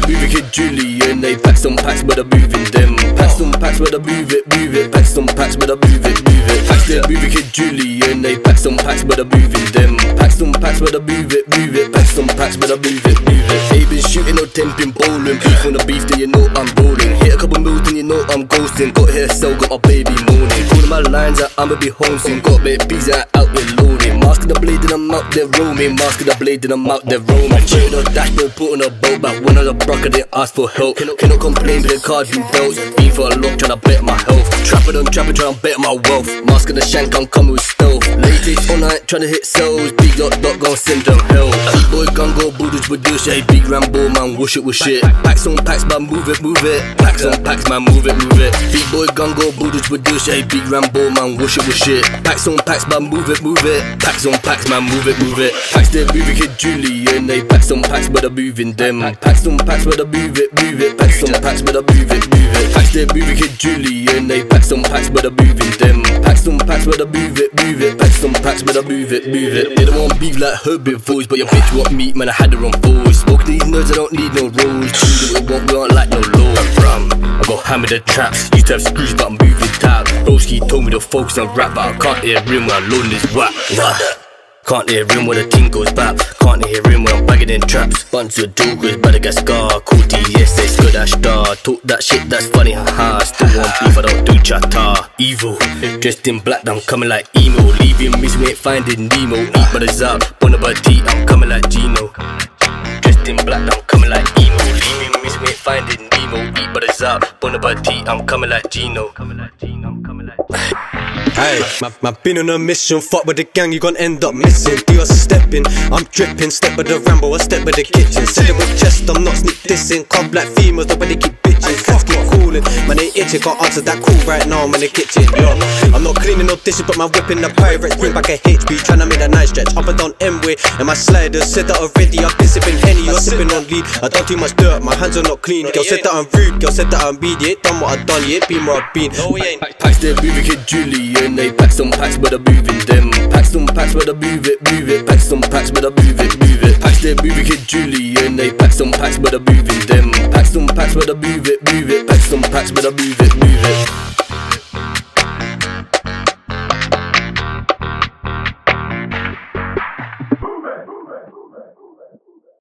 Julian. They pack some packs, but I'm moving them. Pack some packs, but I move it, move it. Pack some packs, but I move it, move it. Packs the movie kid Julian. They pack some packs, but I'm moving them. Pack some packs, but I move it, move it. Pack some packs, but I move it, move it. They been shooting or temping, bowling. Beef on the beef, then you know I'm rolling. Hit a couple mils, then you know I'm ghosting. Got here, so got my baby moaning. Calling my lines out, I'ma be home soon. Got bit bees out, out with loading. Mask the blade, then I'm out there roaming. Mask of the blade, then I'm out there roaming. Check the dashboard, put on a boat back. One of the broker, they ask for help. Cannot, cannot complain, but the cards been dealt. Been for a lot, tryna bet my health. Trapper on trapper, tryna bet my wealth. Mask of the shank, I'm coming with Latest all night, tryna hit cells. Big dot dot, gon' send them hell. Big boy gun go bulldogs with this. Hey, big Rambo man, wash it with shit. Packs on packs, man, move it, move it. Packs on packs, man, move it, move it. Big boy gun go bulldogs with this. Hey, big Rambo man, wash it with shit. Packs on packs, man, move it, move it. Packs on packs, man, move it, move it. Packs the moving kid Julian. They packs on packs, but I'm moving them. Packs on packs, but I move it, move it. Packs on packs, but I move it, move it. Packs the movie kid Julian. They packs on packs, but I'm moving them. Packs on packs, but I move it, move it. Packs on packs, but I move it, move it. They don't want beef like herbivores, but your bitch want meat, man. I had her on voice. Smoke these nerds, I don't need no rolls. Choose what want, we aren't like no law. Rum, I go hammer the traps. Used to have screws, but I'm moving tap. Broski told me to focus on rap, but I can't hear him when I load this whack. Can't hear him when the team goes back. Can't hear him when I'm bagging in traps. Bunch of jokers, scar. Cool DS, they good as star. Talk that shit, that's funny, haha. Still want beef, I don't do chatter. Evil, dressed in black, I'm coming like emo. Leaving miss, we ain't finding Nemo. Eat brothers up, Bonaparte, I'm coming like Gino. Dressed in black, I'm coming like emo. Leaving miss, we ain't finding Nemo. Eat brothers up, Bonaparte, I'm coming like Gino. Like like Hey, my been on a mission, fuck with the gang, you gon' end up missing. Do a stepping, I'm dripping, step with the Rambo, I step with the kitchen. Said it with chest, I'm not sneak dissing. Come black females, they keep bitching. Cats calling, man, they itching, can't answer that call right now, I'm in the kitchen. Yo, I'm not cleaning no dishes, but my whipping the pirates, bring back a HB, tryna make that nice stretch. Up and down M-way, and my sliders said that already. I've been sipping Henny, you're sipping on lead. I done too much dirt, my hands are not clean. Girl said that I'm rude, girl said that I'm beat. You ain't done what I done, you ain't been where I've been. No, we ain't. Packs the movie kid Julian. They pack some packs, but I'm moving them. Packs some packs, but I move it, move it. Packs some packs, but I move it, move it. Packs the movie kid Julian. They pack some packs, but I'm moving them. Packs some packs, but I move it, move it. Some packs, I move it, move it.